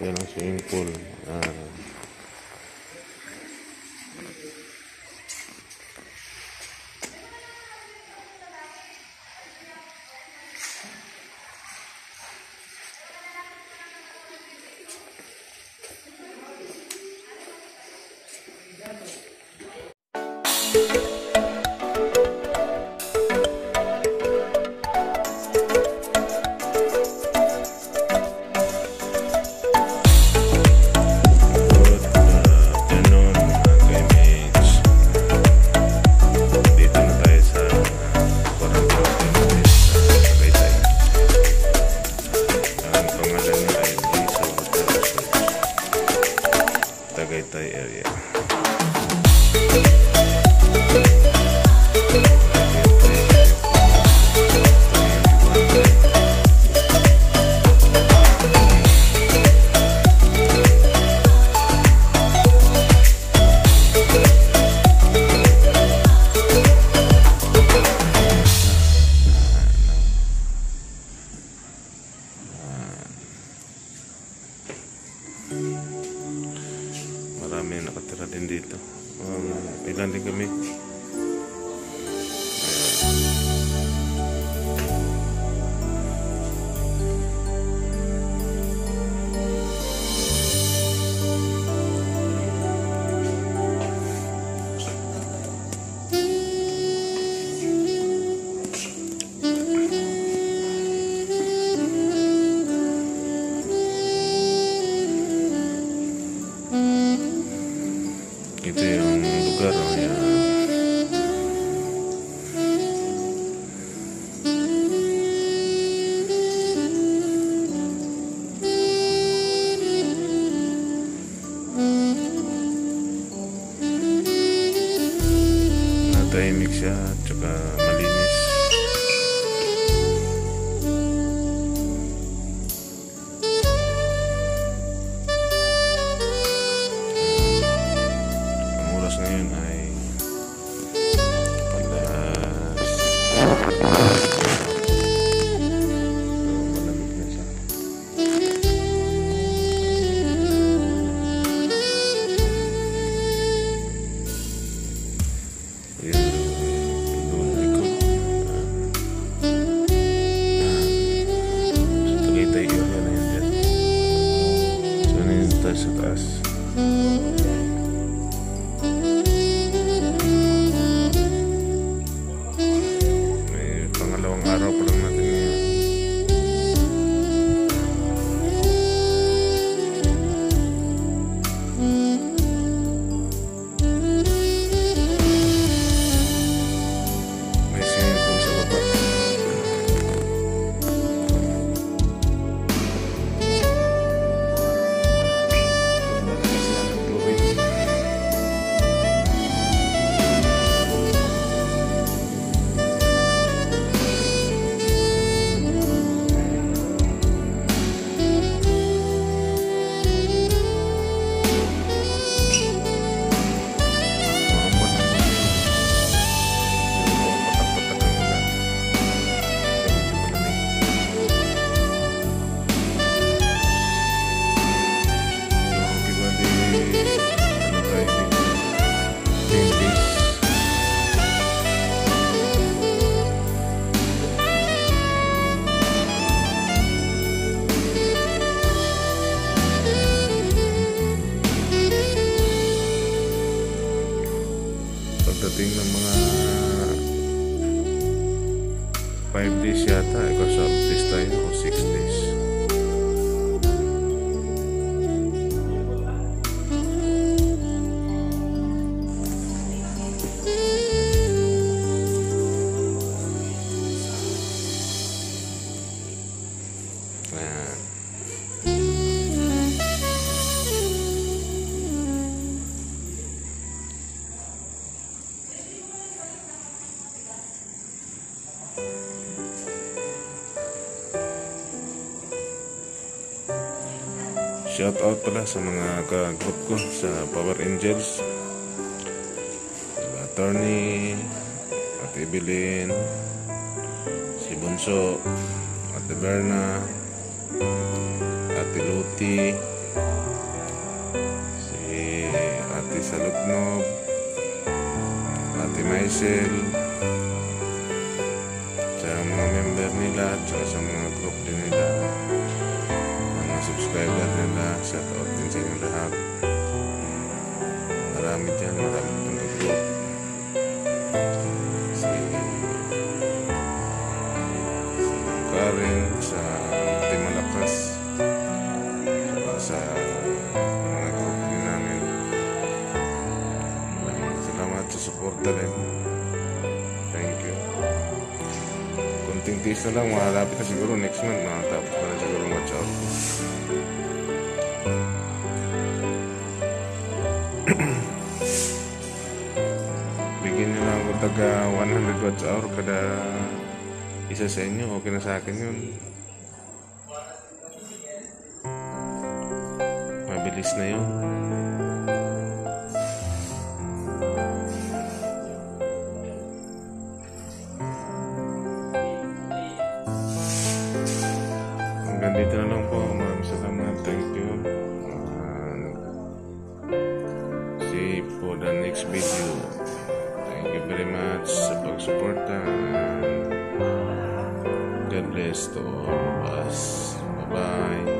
ya no soy impul. Tagaytay area. Thank you. Marami nakatira din dito. Um, ilan din kami. 跟这个5 days yata, ikaw sa days tayo o 6 days. Shout out pala sa mga ka-group ko sa Power Angels. Attorney, at Evelyn, si Bunso, at Berna, at Luti, si Ate Saluknob, Ate Maisel, sa mga member nila at sa mga group din nila subscriber nila, shout out din sa inyo lahat. Marami dyan, marami itong group. Si, si Karen sa Team Malakas, saka sa mga group din namin. Maraming salamat sa suporta rin. 15 days na lang malalapit na siguro next month makatapos na lang siguro watch out bigyan nyo lang ako taga 100 watch hour kada isa sa inyo okay na sa akin yun mabilis na yun for the next video. Thank you very much sa pagsuporta. God bless to all of us. Bye-bye.